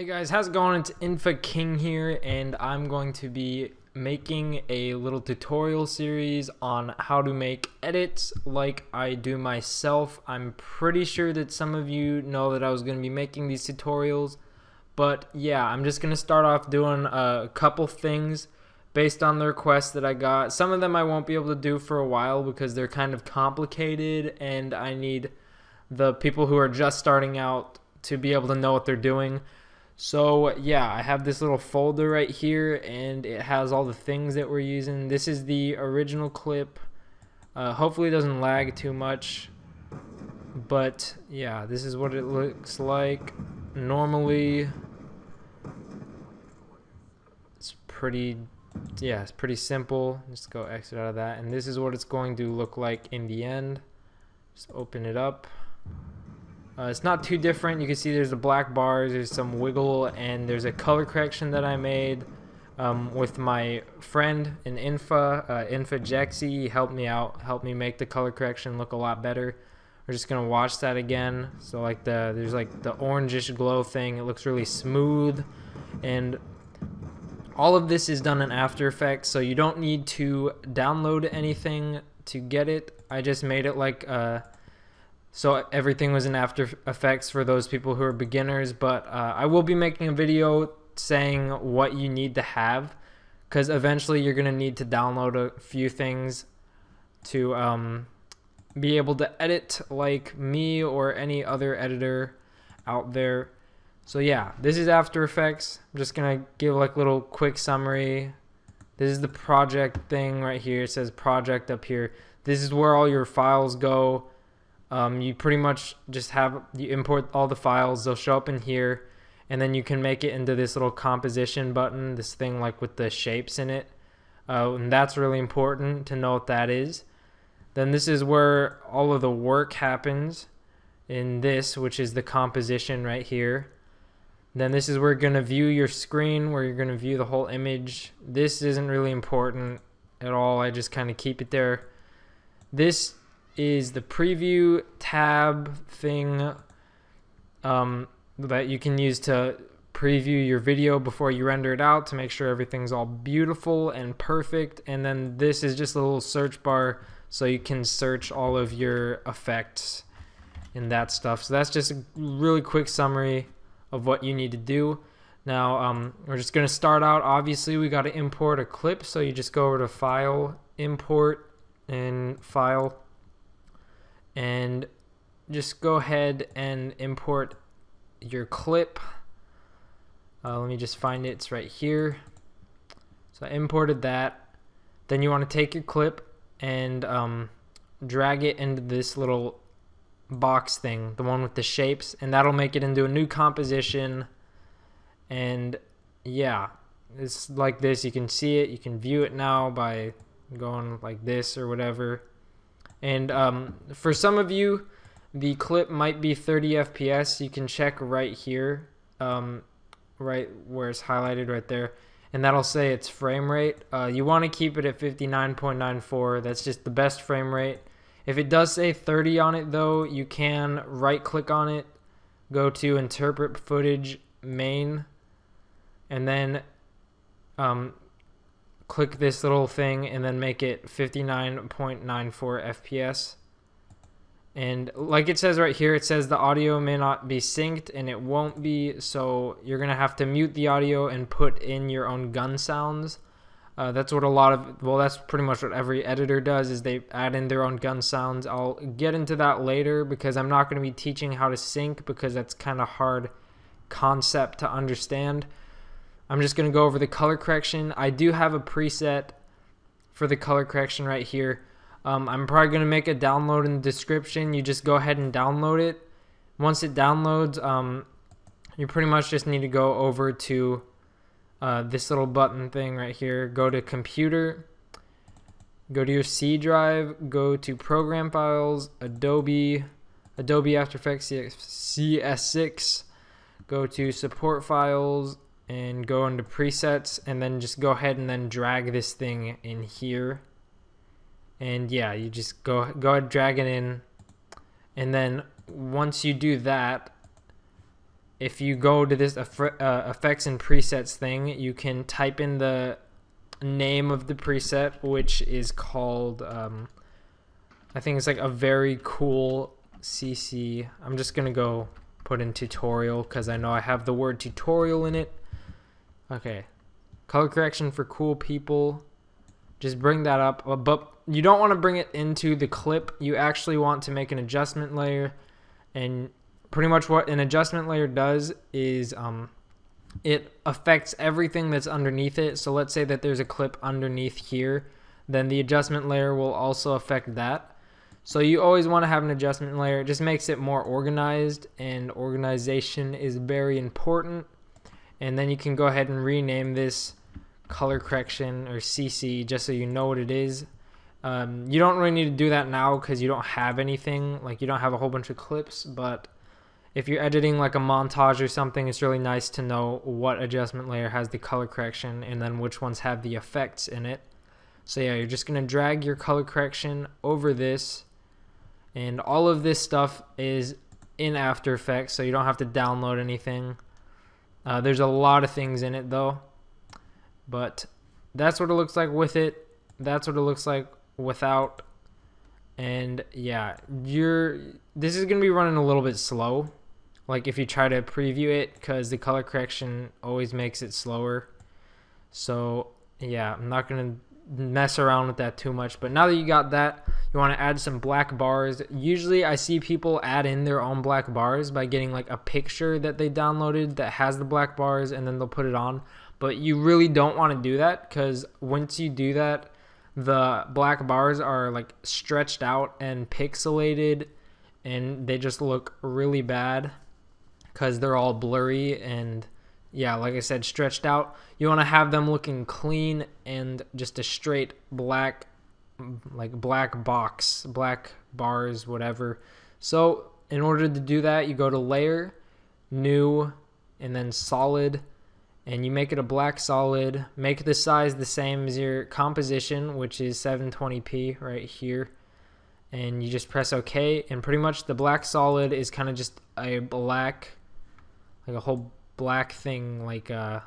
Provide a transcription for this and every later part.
Hey guys, how's it going? It's Infa King here, and I'm going to be making a little tutorial series on how to make edits like I do myself. I'm pretty sure that some of you know that I was going to be making these tutorials, but yeah, I'm just going to start off doing a couple things based on the requests that I got. Some of them I won't be able to do for a while because they're kind of complicated and I need the people who are just starting out to be able to know what they're doing. So yeah, I have this little folder right here and it has all the things that we're using. This is the original clip. Uh, hopefully it doesn't lag too much. But yeah, this is what it looks like. Normally, it's pretty, yeah, it's pretty simple. Just go exit out of that. And this is what it's going to look like in the end. Just open it up. Uh, it's not too different. You can see there's the black bars, there's some wiggle, and there's a color correction that I made um, with my friend in Infa, uh, Infa Jexy. Helped me out, helped me make the color correction look a lot better. We're just gonna watch that again. So like the there's like the orangish glow thing. It looks really smooth, and all of this is done in After Effects. So you don't need to download anything to get it. I just made it like. Uh, so everything was in After Effects for those people who are beginners, but uh, I will be making a video saying what you need to have because eventually you're going to need to download a few things to um, be able to edit like me or any other editor out there. So yeah, this is After Effects. I'm just going to give like a little quick summary. This is the project thing right here. It says project up here. This is where all your files go um, you pretty much just have you import all the files they'll show up in here and then you can make it into this little composition button this thing like with the shapes in it. Uh, and that's really important to know what that is. Then this is where all of the work happens in this which is the composition right here. Then this is where you're going to view your screen where you're going to view the whole image. This isn't really important at all I just kind of keep it there. This is the preview tab thing um, that you can use to preview your video before you render it out to make sure everything's all beautiful and perfect. And then this is just a little search bar so you can search all of your effects and that stuff. So that's just a really quick summary of what you need to do. Now um, we're just going to start out. Obviously, we got to import a clip, so you just go over to File, Import, and File, and just go ahead and import your clip. Uh, let me just find it. It's right here. So I imported that. Then you want to take your clip and um, drag it into this little box thing, the one with the shapes, and that'll make it into a new composition. And yeah, it's like this. You can see it. You can view it now by going like this or whatever. And um, for some of you, the clip might be 30 FPS. You can check right here, um, right where it's highlighted right there. And that'll say its frame rate. Uh, you want to keep it at 59.94. That's just the best frame rate. If it does say 30 on it though, you can right click on it, go to interpret footage main, and then um, click this little thing and then make it 59.94 FPS. And like it says right here, it says the audio may not be synced and it won't be. So you're going to have to mute the audio and put in your own gun sounds. Uh, that's what a lot of, well, that's pretty much what every editor does is they add in their own gun sounds. I'll get into that later because I'm not going to be teaching how to sync because that's kind of hard concept to understand. I'm just going to go over the color correction. I do have a preset for the color correction right here. Um, I'm probably going to make a download in the description. You just go ahead and download it. Once it downloads, um, you pretty much just need to go over to uh, this little button thing right here. Go to computer, go to your C drive, go to program files, Adobe, Adobe After Effects CS6, go to support files, and go into presets and then just go ahead and then drag this thing in here and yeah you just go go ahead drag it in and then once you do that if you go to this uh, effects and presets thing, you can type in the name of the preset, which is called, um, I think it's like a very cool CC. I'm just to go put in tutorial because I know I have the word tutorial in it. Okay. Color correction for cool people. Just bring that up. Uh, but you don't want to bring it into the clip. You actually want to make an adjustment layer. And pretty much what an adjustment layer does is um, it affects everything that's underneath it. So let's say that there's a clip underneath here. Then the adjustment layer will also affect that. So you always want to have an adjustment layer. It just makes it more organized and organization is very important. And then you can go ahead and rename this color correction or CC just so you know what it is. Um, you don't really need to do that now because you don't have anything. Like you don't have a whole bunch of clips, but if you're editing like a montage or something, it's really nice to know what adjustment layer has the color correction and then which ones have the effects in it. So yeah, you're just going to drag your color correction over this and all of this stuff is in After Effects so you don't have to download anything. Uh, there's a lot of things in it though, but that's what it looks like with it. That's what it looks like without. And yeah, you're this is gonna be running a little bit slow like if you try to preview it because the color correction always makes it slower so yeah I'm not gonna mess around with that too much but now that you got that you want to add some black bars. Usually I see people add in their own black bars by getting like a picture that they downloaded that has the black bars and then they'll put it on. But you really don't want to do that because once you do that the black bars are like stretched out and pixelated and they just look really bad because they're all blurry and yeah, like I said, stretched out. You want to have them looking clean and just a straight black, like black box, black bars, whatever. So in order to do that, you go to layer, new, and then solid, and you make it a black solid. Make the size the same as your composition, which is 720p right here. And you just press OK, and pretty much the black solid is kind of just a black like a whole black thing like uh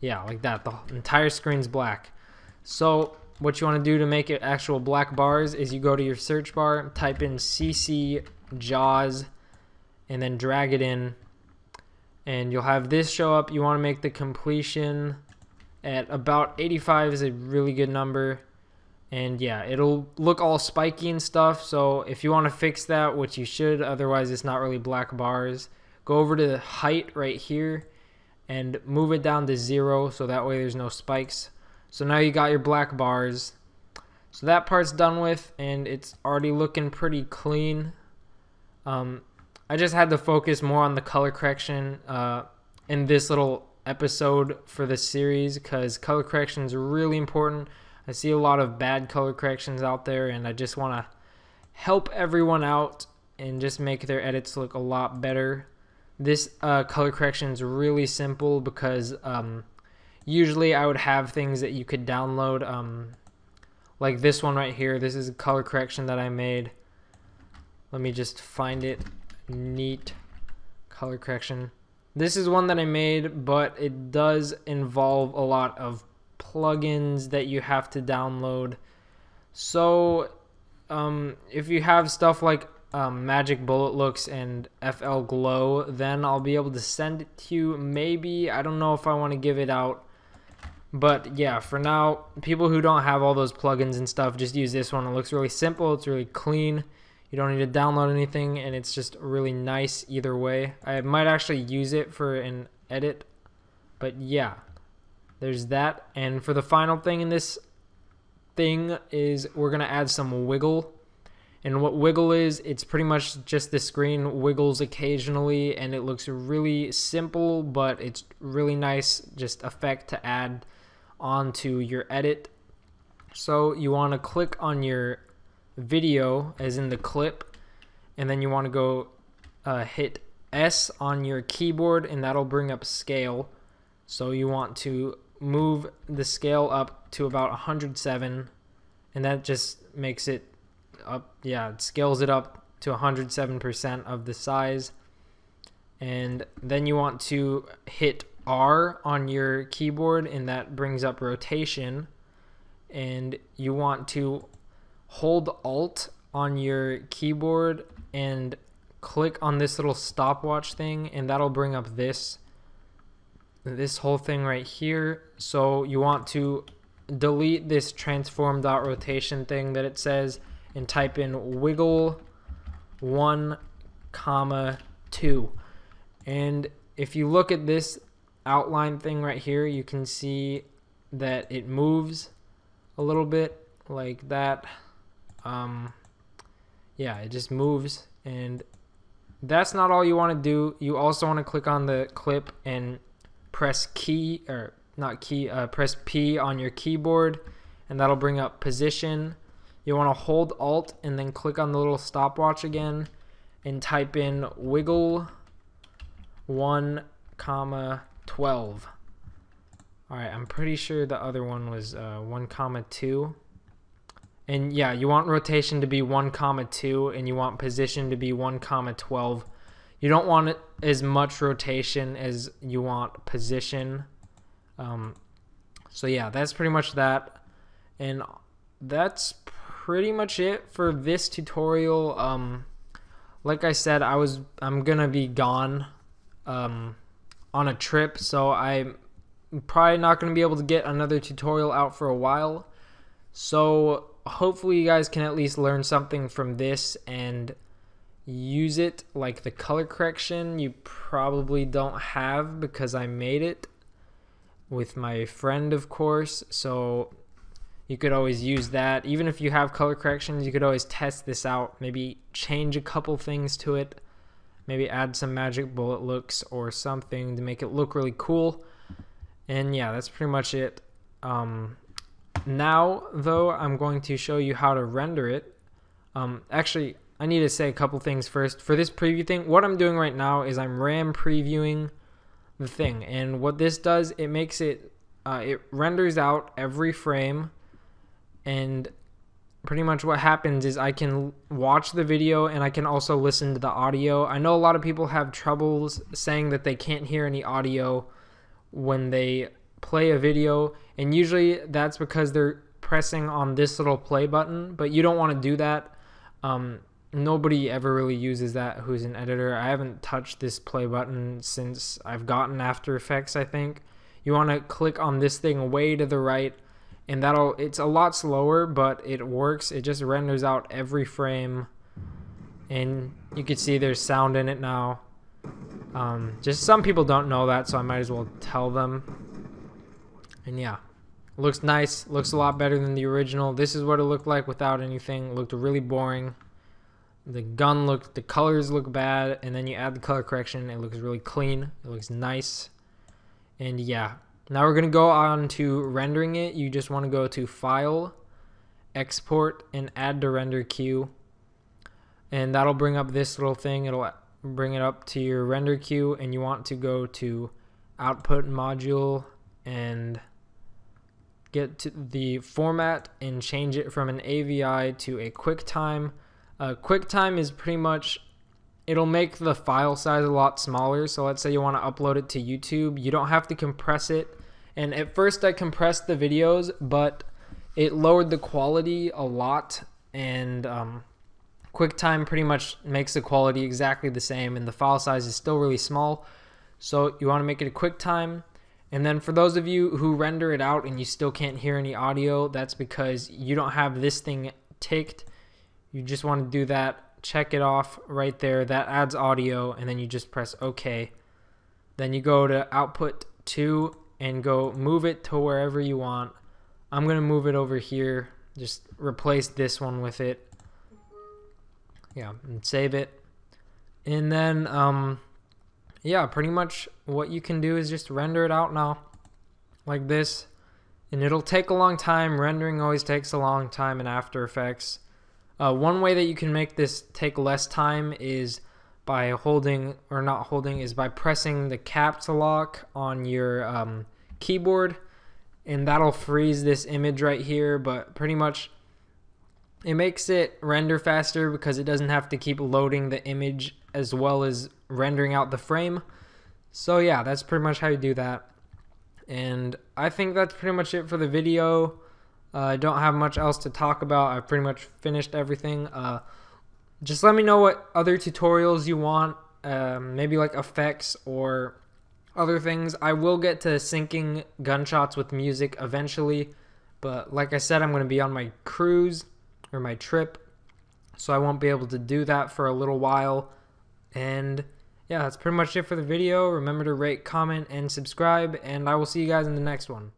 yeah like that. The entire screen's black. So what you want to do to make it actual black bars is you go to your search bar type in cc jaws and then drag it in. And you'll have this show up. You want to make the completion at about 85 is a really good number. And yeah it'll look all spiky and stuff. So if you want to fix that which you should otherwise it's not really black bars go over to the height right here and move it down to zero so that way there's no spikes. So now you got your black bars. So that part's done with and it's already looking pretty clean. Um, I just had to focus more on the color correction uh, in this little episode for this series because color correction is really important. I see a lot of bad color corrections out there and I just want to help everyone out and just make their edits look a lot better this uh, color correction is really simple because um, usually I would have things that you could download um, like this one right here. This is a color correction that I made. Let me just find it. Neat color correction. This is one that I made, but it does involve a lot of plugins that you have to download. So um, if you have stuff like um, Magic Bullet Looks and FL Glow, then I'll be able to send it to you. Maybe, I don't know if I want to give it out. But yeah, for now, people who don't have all those plugins and stuff, just use this one. It looks really simple. It's really clean. You don't need to download anything, and it's just really nice either way. I might actually use it for an edit. But yeah, there's that. And for the final thing in this thing is we're going to add some wiggle and what wiggle is, it's pretty much just the screen wiggles occasionally and it looks really simple, but it's really nice just effect to add onto your edit. So you want to click on your video as in the clip and then you want to go uh, hit S on your keyboard and that'll bring up scale. So you want to move the scale up to about 107 and that just makes it up yeah it scales it up to 107% of the size. And then you want to hit R on your keyboard and that brings up rotation. And you want to hold alt on your keyboard and click on this little stopwatch thing and that'll bring up this this whole thing right here. So you want to delete this transform dot rotation thing that it says and type in wiggle 1 comma 2 and if you look at this outline thing right here you can see that it moves a little bit like that. Um, yeah it just moves and that's not all you want to do. You also want to click on the clip and press key or not key uh, press P on your keyboard and that'll bring up position you want to hold alt and then click on the little stopwatch again and type in wiggle 1 comma 12 alright I'm pretty sure the other one was uh, 1 comma 2 and yeah you want rotation to be 1 comma 2 and you want position to be 1 comma 12 you don't want as much rotation as you want position. Um, so yeah that's pretty much that. And that's pretty much it for this tutorial um, like I said I was I'm gonna be gone um, on a trip so I'm probably not gonna be able to get another tutorial out for a while. So hopefully you guys can at least learn something from this and use it like the color correction you probably don't have because I made it with my friend of course. So you could always use that even if you have color corrections you could always test this out maybe change a couple things to it maybe add some magic bullet looks or something to make it look really cool and yeah that's pretty much it um, now, though, I'm going to show you how to render it. Um, actually, I need to say a couple things first. For this preview thing, what I'm doing right now is I'm RAM previewing the thing. And what this does, it makes it, uh, it renders out every frame. And pretty much what happens is I can watch the video and I can also listen to the audio. I know a lot of people have troubles saying that they can't hear any audio when they play a video. And usually that's because they're pressing on this little play button but you don't want to do that. Um, nobody ever really uses that who's an editor. I haven't touched this play button since I've gotten After Effects I think. You want to click on this thing way to the right and that'll it's a lot slower but it works it just renders out every frame and you can see there's sound in it now um, just some people don't know that so I might as well tell them and yeah, looks nice. Looks a lot better than the original. This is what it looked like without anything. It looked really boring. The gun looked, the colors look bad, and then you add the color correction. It looks really clean. It looks nice. And yeah, now we're gonna go on to rendering it. You just want to go to File, Export, and Add to Render Queue. And that'll bring up this little thing. It'll bring it up to your render queue, and you want to go to Output Module and get to the format and change it from an AVI to a QuickTime. Uh, QuickTime is pretty much it'll make the file size a lot smaller. So let's say you want to upload it to YouTube, you don't have to compress it. And at first I compressed the videos, but it lowered the quality a lot and um, QuickTime pretty much makes the quality exactly the same and the file size is still really small. So you want to make it a QuickTime and then for those of you who render it out and you still can't hear any audio, that's because you don't have this thing ticked. You just want to do that. Check it off right there. That adds audio and then you just press OK. Then you go to output 2 and go move it to wherever you want. I'm going to move it over here. Just replace this one with it. Yeah, and save it. And then um, yeah, pretty much what you can do is just render it out now like this. And it'll take a long time. Rendering always takes a long time in After Effects. Uh, one way that you can make this take less time is by holding, or not holding, is by pressing the caps lock on your um, keyboard. And that'll freeze this image right here. But pretty much it makes it render faster because it doesn't have to keep loading the image as well as rendering out the frame. So yeah, that's pretty much how you do that. And I think that's pretty much it for the video. Uh, I don't have much else to talk about. I've pretty much finished everything. Uh, just let me know what other tutorials you want, um, maybe like effects or other things. I will get to syncing gunshots with music eventually, but like I said, I'm going to be on my cruise or my trip, so I won't be able to do that for a little while. And yeah, that's pretty much it for the video. Remember to rate, comment, and subscribe, and I will see you guys in the next one.